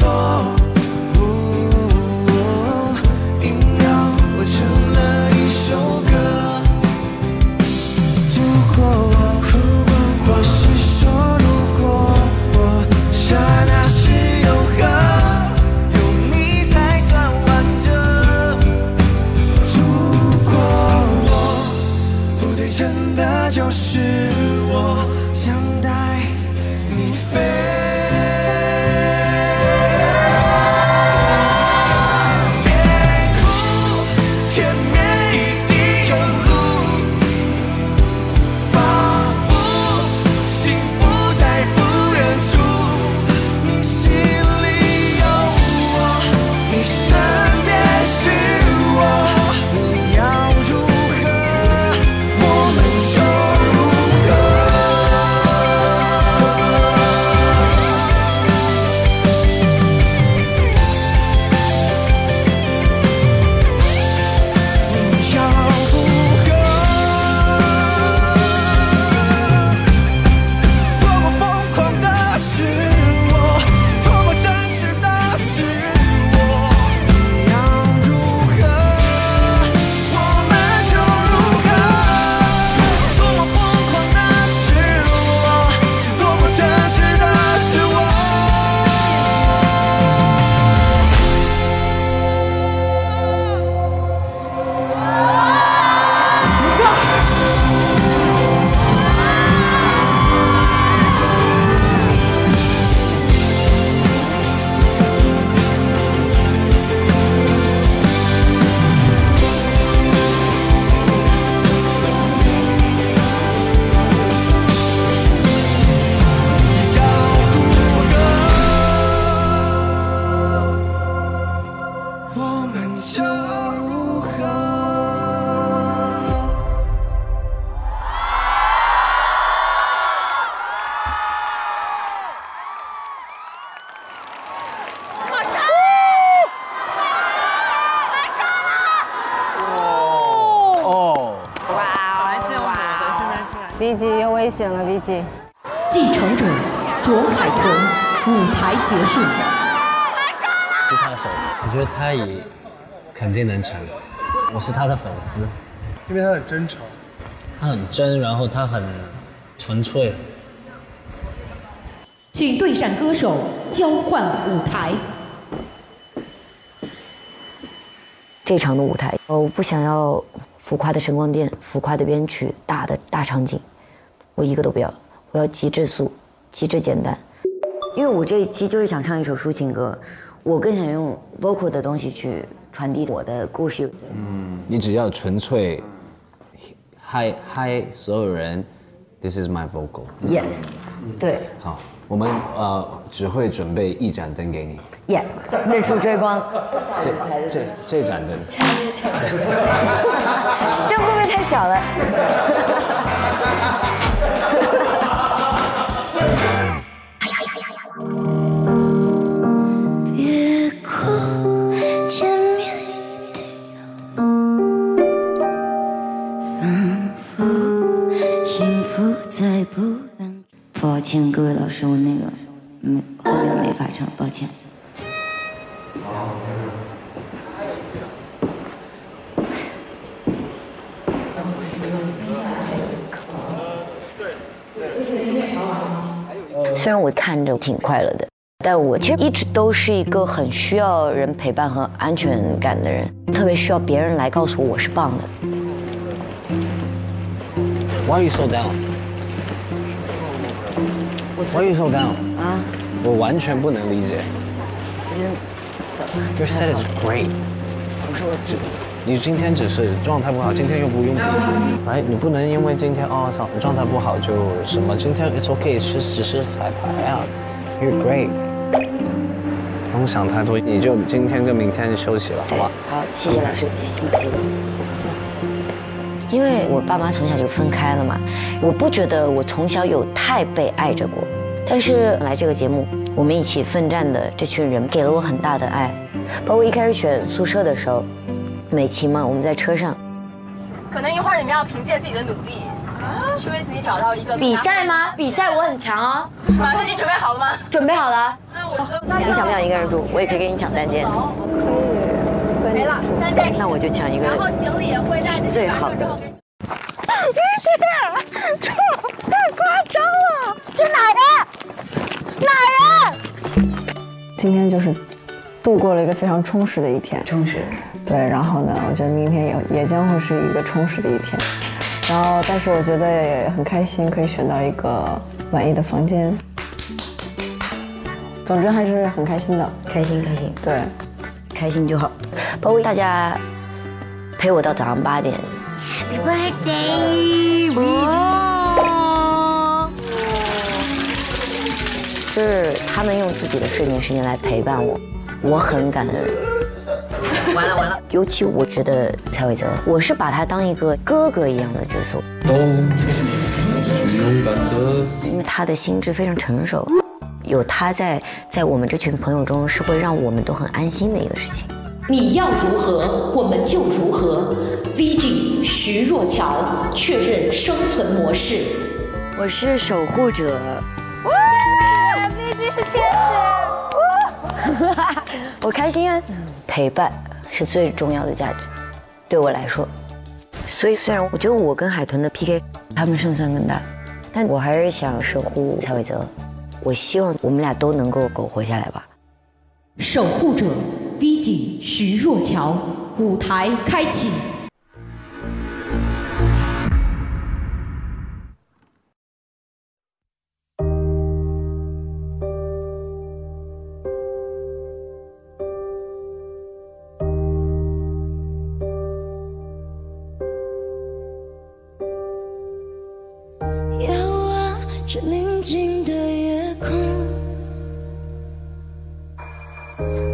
voltou. B 级又危险了，B 级。继承者卓海豚舞台结束。吉他手，我觉得他也肯定能成。我是他的粉丝，因为他很真诚。他很真，然后他很纯粹。请对战歌手交换舞台。这场的舞台，我不想要浮夸的声光电、浮夸的编曲、大的大场景，我一个都不要，我要极致素、极致简单。因为我这一期就是想唱一首抒情歌，我更想用 vocal 的东西去传递我的故事。嗯你只要纯粹嗨嗨所有人，This is my vocal。Yes，对好，我们呃只会准备一盏灯给你，，Yeah，日出追光，这这这盏灯。这会不会太小了？虽然我看着挺快乐的，但我其实一直都是一个很需要人陪伴和安全感的人，特别需要别人来告诉我我是棒的。Why are you so down? Why are you so down? 啊，我完全不能理解。Your set is great. 我说我自己。你今天只是状态不好，今天又不用比，哎，你不能因为今天哦状状态不好就什么，今天 it's okay，其实只是彩排啊，You're great。不用想太多，你就今天跟明天休息了，好吧？好，谢谢老师，谢谢你。因为我爸妈从小就分开了嘛，我不觉得我从小有太被爱着过。但是来这个节目，我们一起奋战的这群人给了我很大的爱，包括一开始选宿舍的时候，美琪嘛，我们在车上可能一会儿你们要凭借自己的努力，去为自己找到一个比赛吗？比赛我很强哦，是吗？那你准备好了吗？准备好了。那我你想不想一个人住？我也可以给你抢单间。可以没了，三件那我就抢一个然后行李也会带着。最好的。今天就是度过了一个非常充实的一天。充实。对，然后呢，我觉得明天也也将会是一个充实的一天。然后，但是我觉得也很开心，可以选到一个满意的房间。总之还是很开心的。开心开心，对，开心就好。包括大家陪我到早上八点。就是他们用自己的睡眠时间来陪伴我，我很感恩。完了完了，尤其我觉得蔡伟泽，我是把他当一个哥哥一样的角色，因为他的心智非常成熟，有他在，在我们这群朋友中是会让我们都很安心的一个事情。你要如何，我们就如何。VG 徐若乔确认生存模式。我是守护者，我开心啊，陪伴是最重要的价值，对我来说。所以虽然我觉得我跟海豚的 PK，他们胜算更大，但我还是想守护蔡伟泽。我希望我们俩都能够苟活下来吧。守护者 V 紧徐若乔，舞台开启。是宁静的夜空，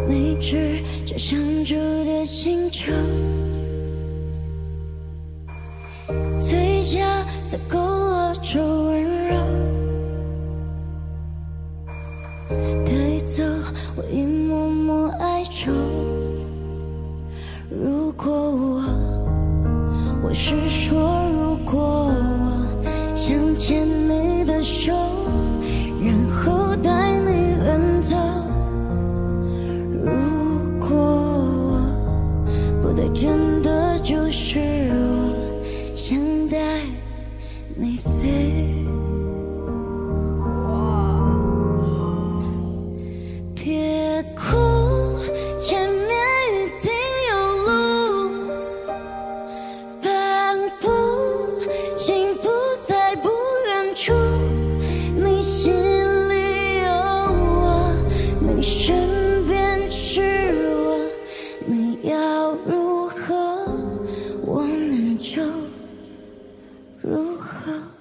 每只只相住的星球，嘴角在勾勒着温柔，带走我一幕幕哀愁。如果我，我是说，如何？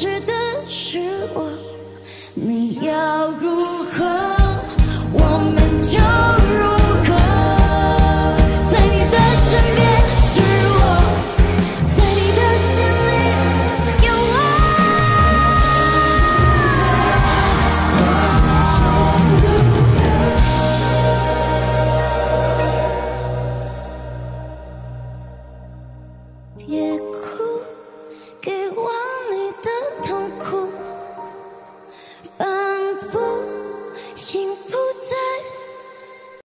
值得是我你要如何